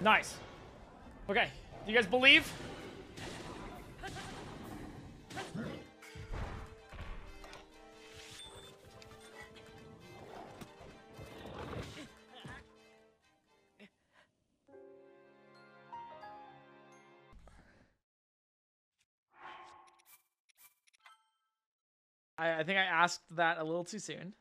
Nice. Okay. Do you guys believe? I, I think I asked that a little too soon.